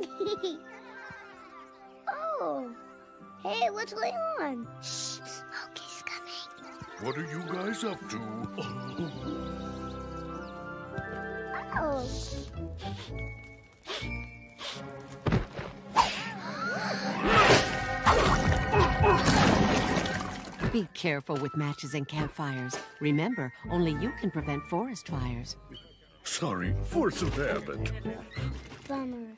oh. Hey, what's going on? Shh, Smokey's coming. What are you guys up to? Oh. Be careful with matches and campfires. Remember, only you can prevent forest fires. Sorry, force of habit. Bummer.